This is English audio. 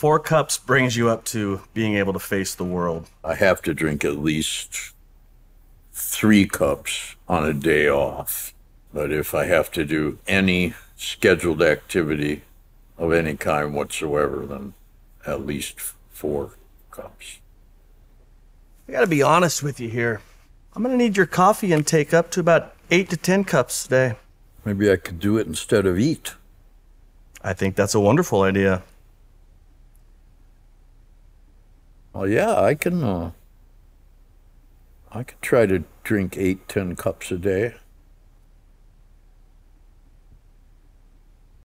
Four cups brings you up to being able to face the world. I have to drink at least three cups on a day off. But if I have to do any scheduled activity of any kind whatsoever, then at least four cups. I gotta be honest with you here. I'm gonna need your coffee intake up to about eight to ten cups a day. Maybe I could do it instead of eat. I think that's a wonderful idea. Well, yeah, I can. Uh, I could try to drink eight, ten cups a day.